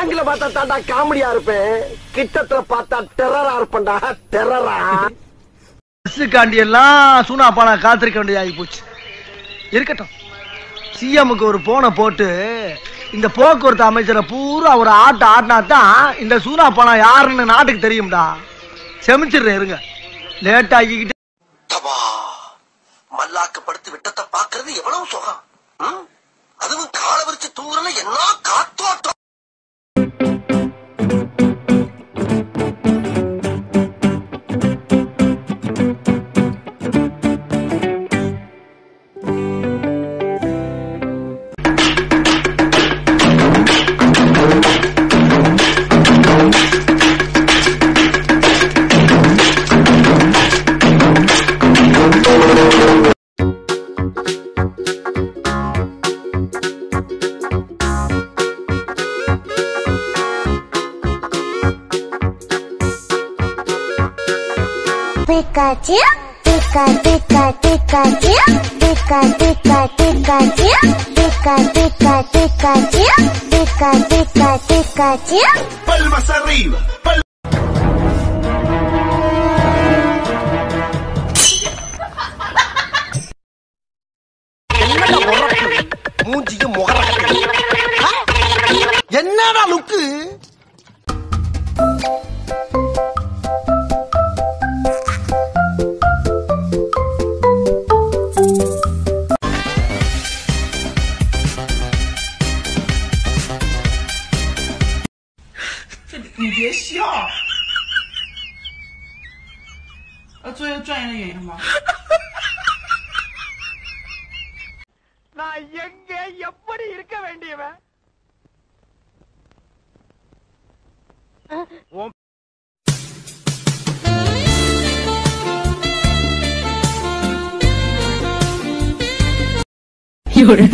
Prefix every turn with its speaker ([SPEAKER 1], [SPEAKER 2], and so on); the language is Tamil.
[SPEAKER 1] நேர்ல பார்த்தா தாண்டா காமெடியா இருப்பேன். கிட்டத்துல பார்த்தா டெரரா இருப்பேன்டா. டெரரா
[SPEAKER 2] பஸ்ஸுக்காண்டி எல்லாம் சூனா பானா காத்திருக்க வேண்டியதாகி போச்சு. இருக்கட்டும். சிஎம்க்கு ஒரு போனை போட்டு இந்த போக்குவரத்து அமைச்சரை பூரா ஒரு ஆட்ட ஆட்டினா தான் இந்த சூனா பானா யாருன்னு நாட்டுக்கு தெரியும்டா. செமிச்சிடுறேன் இருங்க. லேட் ஆகிக்கிட்டு
[SPEAKER 1] தபா மல்லாக்கு படுத்து விட்டத்தை பாக்குறது எவ்வளவு சுகம்? அதுவும் கால விரிச்சு தூங்குறல என்ன
[SPEAKER 3] Pikachu, Pikachu, Pikachu, Pikachu, Pikachu, Pikachu, Pikachu, Pikachu, Pikachu, Pikachu,
[SPEAKER 4] Palmas arriba.
[SPEAKER 1] மூஞ்சியும் முகர என்னடா லுக்கு
[SPEAKER 5] 你别笑。要做一个专业的演员吗？
[SPEAKER 2] 有人